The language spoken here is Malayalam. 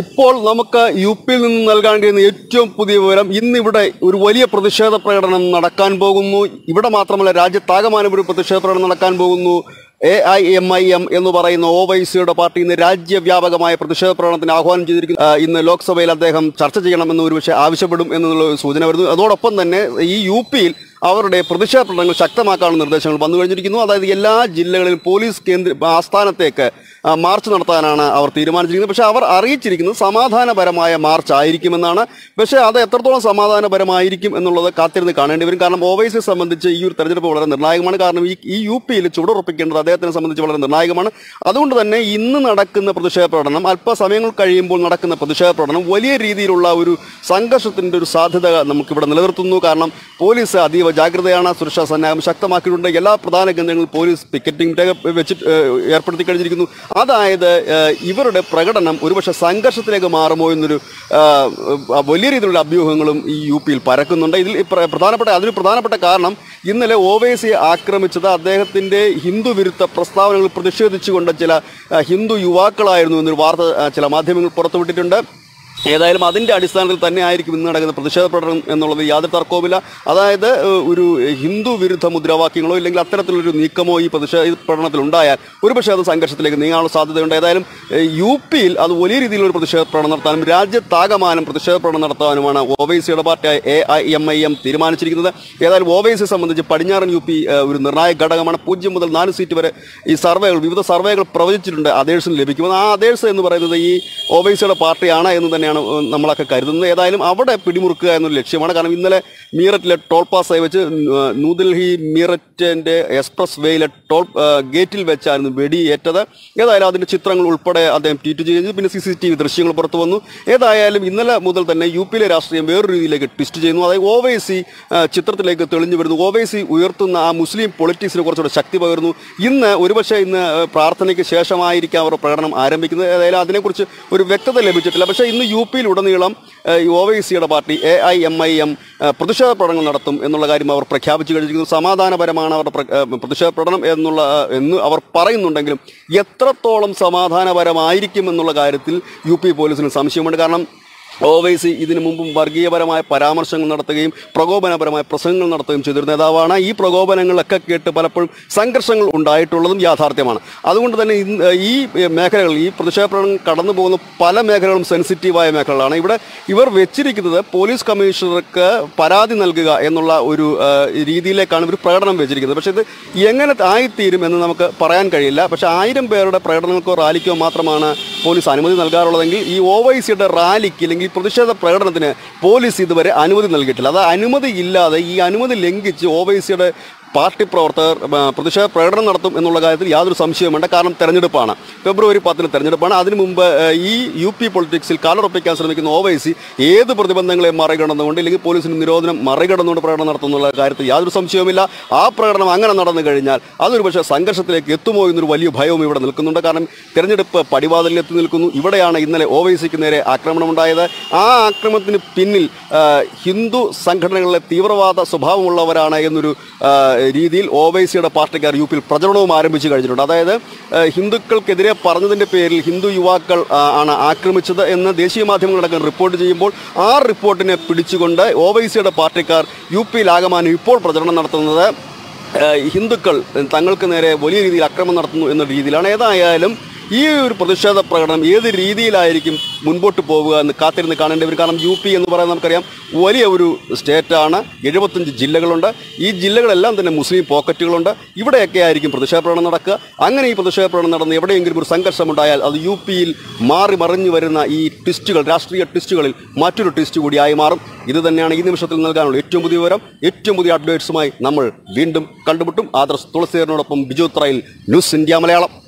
ഇപ്പോൾ നമുക്ക് യു പിയിൽ നിന്ന് നൽകാൻ കഴിയുന്ന ഏറ്റവും പുതിയ വിവരം ഇന്നിവിടെ ഒരു വലിയ പ്രതിഷേധ പ്രകടനം നടക്കാൻ പോകുന്നു. ഇവിടെ മാത്രമല്ല രാജ്യത്താകമാനം ഒരു പ്രതിഷേധ പ്രകടനം നടക്കാൻ പോകുന്നു. A I M I M എന്ന് പറയുന്ന ഒ വൈ സിയുടെ പാർട്ടി ഇന്ന് രാജ്യവ്യാപകമായ പ്രതിഷേധ പ്രകടനത്തിന് ആഹ്വാനം ചെയ്തിരിക്കുന്നു. ഇന്ന് ലോക്സഭയിൽ അദ്ദേഹം ചർച്ച ചെയ്യണമെന്ന് ഒരു പക്ഷേ ആവശ്യപ്പെടും എന്നുള്ള സൂചന വരുന്നു. അതോടൊപ്പം തന്നെ ഈ യു പിയിൽ അവരുടെ പ്രതിഷേധ പ്രകടനങ്ങൾ ശക്തമാക്കാനുള്ള നിർദ്ദേശങ്ങൾ വന്നു കഴിഞ്ഞിരിക്കുന്നു. അതായത് എല്ലാ ജില്ലകളിലും പോലീസ് കേന്ദ്ര ആസ്ഥാനത്തേക്ക് മാർച്ച് നടത്താനാണ് അവർ തീരുമാനിച്ചിരിക്കുന്നത്. പക്ഷേ അവർ അറിയിച്ചിരിക്കുന്നത് സമാധാനപരമായ മാർച്ച് ആയിരിക്കുമെന്നാണ്. പക്ഷേ അത് എത്രത്തോളം സമാധാനപരമായിരിക്കും എന്നുള്ളത് കാത്തിരുന്ന് കാണേണ്ടി വരും. കാരണം ഒവൈസിയെ സംബന്ധിച്ച് ഈ ഒരു തെരഞ്ഞെടുപ്പ് വളരെ നിർണായകമാണ്. കാരണം ഈ ഈ യു പിയിൽ ചുവടുറപ്പിക്കേണ്ടത് അദ്ദേഹത്തിനെ സംബന്ധിച്ച് വളരെ നിർണായകമാണ്. അതുകൊണ്ട് തന്നെ ഇന്ന് നടക്കുന്ന പ്രതിഷേധ പ്രകടനം അല്പസമയങ്ങൾ കഴിയുമ്പോൾ നടക്കുന്ന പ്രതിഷേധ പ്രകടനം വലിയ രീതിയിലുള്ള ഒരു സംഘർഷത്തിന്റെ ഒരു സാധ്യത നമുക്കിവിടെ നിലനിർത്തുന്നു. കാരണം പോലീസ് അതീവ ജാഗ്രതയാണ്. സുരക്ഷാ സന്നാഹം ശക്തമാക്കിയിട്ടുണ്ട്. എല്ലാ പ്രധാന കേന്ദ്രങ്ങളിലും പോലീസ് പിക്കറ്റിംഗ് വെച്ച് ഏർപ്പെടുത്തി കഴിഞ്ഞിരിക്കുന്നു. അതായത് ഇവരുടെ പ്രകടനം ഒരുപക്ഷെ സംഘർഷത്തിലേക്ക് മാറുമോ എന്നൊരു വലിയ രീതിയിലുള്ള അഭ്യൂഹങ്ങളും ഈ യു പിയിൽ പരക്കുന്നുണ്ട്. ഇതിൽ പ്രധാനപ്പെട്ട അതിന് പ്രധാനപ്പെട്ട കാരണം ഇന്നലെ ഒവൈസിയെ ആക്രമിച്ചത് അദ്ദേഹത്തിന്റെ ഹിന്ദു വിരുദ്ധ പ്രസ്താവനകൾ പ്രതിഷേധിച്ചുകൊണ്ട് ചില ഹിന്ദു യുവാക്കളായിരുന്നു എന്നൊരു വാർത്ത ചില മാധ്യമങ്ങൾ പുറത്തുവിട്ടിട്ടുണ്ട്. ഏതായാലും അതിന്റെ അടിസ്ഥാനത്തിൽ തന്നെ ആയിരിക്കും ഇന്ന് നടക്കുന്ന പ്രതിഷേധ പ്രകടനം എന്നുള്ളത് യാതൊരു തർക്കവുമില്ല. അതായത് ഒരു ഹിന്ദു വിരുദ്ധ മുദ്രാവാക്യങ്ങളോ ഇല്ലെങ്കിൽ അത്തരത്തിലൊരു നീക്കമോ ഈ പ്രതിഷേധ പ്രകടനത്തിൽ ഉണ്ടായാൽ ഒരുപക്ഷെ അത് സംഘർഷത്തിലേക്ക് നീങ്ങാനുള്ള സാധ്യതയുണ്ട്. ഏതായാലും യു പിയിൽ അത് വലിയ രീതിയിലൊരു പ്രതിഷേധ പ്രകടനം നടത്താനും രാജ്യത്താകമാനം പ്രതിഷേധ പ്രകടനം നടത്താനുമാണ് ഒവൈസിയുടെ party A I M I M തീരുമാനിച്ചിരിക്കുന്നത്. ഏതായാലും ഒവൈസിയെ സംബന്ധിച്ച് പടിഞ്ഞാറൻ യു പി ഒരു നിർണായക ഘടകമാണ്. പൂജ്യം മുതൽ നാല് സീറ്റ് വരെ ഈ സർവേകൾ വിവിധ സർവേകൾ പ്രവചിച്ചിട്ടുണ്ട്. അതേഴ്സിന് ലഭിക്കും ആ അതേഴ്സ് എന്ന് പറയുന്നത് ഈ ഒവൈസിയുടെ പാർട്ടിയാണ് എന്ന് തന്നെയാണ് നമ്മളൊക്കെ കരുതുന്നത്. ഏതായാലും അവിടെ പിടിമുറുക്കുക എന്നൊരു ലക്ഷ്യമാണ്. കാരണം ഇന്നലെ മീററ്റിലെ ടോൾ പാസ്സായി വെച്ച് ന്യൂഡൽഹി മീററ്റിന്റെ എക്സ്പ്രസ് വേയിലെ ടോൾ ഗേറ്റിൽ വെച്ചായിരുന്നു വെടിയേറ്റത്. ഏതായാലും അതിന്റെ ചിത്രങ്ങൾ ഉൾപ്പെടെ അദ്ദേഹം ട്വീറ്റ് ചെയ്തു പിന്നെ സി സി ടി വി ദൃശ്യങ്ങൾ പുറത്തു വന്നു. ഏതായാലും ഇന്നലെ മുതൽ തന്നെ യു പിയിലെ രാഷ്ട്രീയം വേറൊരു രീതിയിലേക്ക് ട്വിസ്റ്റ് ചെയ്യുന്നു. അതായത് ഒവൈസി ചിത്രത്തിലേക്ക് തെളിഞ്ഞു വരുന്നു. ഒവൈസി ഉയർത്തുന്ന ആ മുസ്ലിം പൊളിറ്റിക്സിന് കുറച്ചുകൂടെ ശക്തി പകരുന്നു ഇന്ന് ഒരുപക്ഷെ ഇന്ന് പ്രാർത്ഥനയ്ക്ക് ശേഷമായിരിക്കാം അവർ പ്രകടനം ആരംഭിക്കുന്നത്. ഏതായാലും അതിനെക്കുറിച്ച് ഒരു വ്യക്തത ലഭിച്ചിട്ടില്ല. പക്ഷേ ഇന്ന് യു പിയിൽ ഉടനീളം ഒ വൈ സിയുടെ party A I M I M പ്രതിഷേധ പ്രകടനങ്ങൾ നടത്തും എന്നുള്ള കാര്യം അവർ പ്രഖ്യാപിച്ചു കഴിഞ്ഞിരിക്കുന്നു. സമാധാനപരമാണ് അവരുടെ പ്രതിഷേധ പ്രകടനം എന്നുള്ള എന്ന് അവർ പറയുന്നുണ്ടെങ്കിലും എത്രത്തോളം സമാധാനപരമായിരിക്കും എന്നുള്ള കാര്യത്തിൽ യു പി പോലീസിന് സംശയമുണ്ട്. കാരണം ഒവൈസി ഇതിനു മുമ്പും വർഗീയപരമായ പരാമർശങ്ങൾ നടത്തുകയും പ്രകോപനപരമായ പ്രസംഗങ്ങൾ നടത്തുകയും ചെയ്തിരുന്ന നേതാവാണ്. ഈ പ്രകോപനങ്ങളൊക്കെ കേട്ട് പലപ്പോഴും സംഘർഷങ്ങൾ ഉണ്ടായിട്ടുള്ളതും യാഥാർത്ഥ്യമാണ്. അതുകൊണ്ട് തന്നെ ഈ മേഖലകൾ ഈ പ്രതിഷേധ പ്രകടനം കടന്നു പോകുന്ന പല മേഖലകളും സെൻസിറ്റീവായ മേഖലകളാണ്. ഇവിടെ ഇവർ വെച്ചിരിക്കുന്നത് പോലീസ് കമ്മീഷണർക്ക് പരാതി നൽകുക എന്നുള്ള ഒരു രീതിയിലേക്കാണ് ഇവർ പ്രകടനം വെച്ചിരിക്കുന്നത്. പക്ഷേ ഇത് എങ്ങനെ ആയിത്തീരും എന്ന് നമുക്ക് പറയാൻ കഴിയില്ല. പക്ഷേ ആയിരം പേരുടെ പ്രകടനങ്ങൾക്കോ റാലിക്കോ മാത്രമാണ് പോലീസ് അനുമതി നൽകാറുള്ളതെങ്കിൽ ഈ ഒ വൈ റാലിക്ക് അല്ലെങ്കിൽ പ്രതിഷേധ പ്രകടനത്തിന് പോലീസ് ഇതുവരെ അനുമതി നൽകിയിട്ടില്ല. അത് അനുമതി ഇല്ലാതെ ഈ അനുമതി ലംഘിച്ച് ഒ വൈ സിയുടെ പാർട്ടി പ്രവർത്തകർ പ്രതിഷേധ പ്രകടനം നടത്തും എന്നുള്ള കാര്യത്തിൽ യാതൊരു സംശയവും വേണ്ട. കാരണം തെരഞ്ഞെടുപ്പാണ്. ഫെബ്രുവരി പത്തിന് തെരഞ്ഞെടുപ്പാണ്. അതിനു മുമ്പ് ഈ യു പി പൊളിറ്റിക്സിൽ കാലുറപ്പിക്കാൻ ശ്രമിക്കുന്ന ഒ വൈ സി ഏത് പ്രതിബന്ധങ്ങളെ മറികടന്നുകൊണ്ട് അല്ലെങ്കിൽ പോലീസിന് നിരോധനം മറികടന്നുകൊണ്ട് പ്രകടനം നടത്തുന്നുള്ള കാര്യത്തിൽ യാതൊരു സംശയവുമില്ല. ആ പ്രകടനം അങ്ങനെ നടന്നു കഴിഞ്ഞാൽ അതൊരു പക്ഷേ സംഘർഷത്തിലേക്ക് എത്തുമോ എന്നൊരു വലിയ ഭയവും ഇവിടെ നിൽക്കുന്നുണ്ട്. കാരണം തെരഞ്ഞെടുപ്പ് പടിവാതിലിൽ എത്തി നിൽക്കുന്നു. ഇവിടെയാണ് ഇന്നലെ ഒ വൈ സിക്ക് നേരെ ആക്രമണമുണ്ടായത്. ആ ആക്രമണത്തിന് പിന്നിൽ ഹിന്ദു സംഘടനകളിലെ തീവ്രവാദ സ്വഭാവമുള്ളവരാണ് എന്നൊരു രീതിയിൽ ഒ വൈ സിയുടെ പാർട്ടിക്കാർ യു പിയിൽ പ്രചരണവും ആരംഭിച്ചു കഴിഞ്ഞിട്ടുണ്ട്. അതായത് ഹിന്ദുക്കൾക്കെതിരെ പറഞ്ഞതിന്റെ പേരിൽ ഹിന്ദു യുവാക്കൾ ആണ് ആക്രമിച്ചത് എന്ന് ദേശീയ മാധ്യമങ്ങളടക്കം റിപ്പോർട്ട് ചെയ്യുമ്പോൾ ആ റിപ്പോർട്ടിനെ പിടിച്ചുകൊണ്ട് ഒ വൈ സിയുടെ പാർട്ടിക്കാർ യു പിയിലാകമാനം ഇപ്പോൾ പ്രചരണം നടത്തുന്നത് ഹിന്ദുക്കൾ തങ്ങൾക്ക് നേരെ വലിയ രീതിയിൽ അക്രമം നടത്തുന്നു എന്ന രീതിയിലാണ്. ഏതായാലും ഈ ഒരു പ്രതിഷേധ പ്രകടനം ഏത് രീതിയിലായിരിക്കും മുൻപോട്ട് പോവുക എന്ന് കാത്തിരുന്ന് കാണേണ്ടി വരും കാരണം യു പി എന്ന് പറയുന്നത് നമുക്കറിയാം വലിയ ഒരു സ്റ്റേറ്റാണ് എഴുപത്തഞ്ച് ജില്ലകളുണ്ട്. ഈ ജില്ലകളെല്ലാം തന്നെ മുസ്ലിം പോക്കറ്റുകളുണ്ട്. ഇവിടെയൊക്കെ ആയിരിക്കും പ്രതിഷേധ പ്രകടനം നടക്കുക. അങ്ങനെ ഈ പ്രതിഷേധ പ്രകടനം നടന്ന് എവിടെയെങ്കിലും ഒരു സംഘർഷം ഉണ്ടായാൽ അത് യു പിയിൽ മാറി മറിഞ്ഞു വരുന്ന ഈ ട്വിസ്റ്റുകൾ രാഷ്ട്രീയ ട്വിസ്റ്റുകളിൽ മറ്റൊരു ട്വിസ്റ്റ് കൂടിയായി മാറും. ഇത് തന്നെയാണ് ഈ നിമിഷത്തിൽ നൽകാനുള്ള ഏറ്റവും പുതിയ വിവരം. ഏറ്റവും പുതിയ അപ്ഡേറ്റ്സുമായി നമ്മൾ വീണ്ടും കണ്ടുമുട്ടും. ആദർശ് തുളസീറിനോടൊപ്പം ബിജു ത്രയിൽ ന്യൂസ് ഇന്ത്യ മലയാളം.